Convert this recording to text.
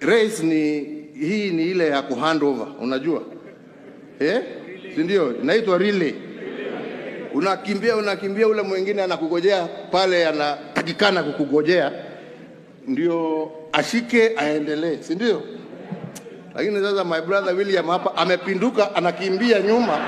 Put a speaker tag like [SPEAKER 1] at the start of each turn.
[SPEAKER 1] race ni hii ni ile ya kuhandover, unajua eh, si ndio? Inaitwa relay. Unakimbia unakimbia, ule mwingine anakugojea pale, anatakikana kukugojea ndio ashike aendelee, si ndio? Lakini sasa my brother William hapa amepinduka, anakimbia nyuma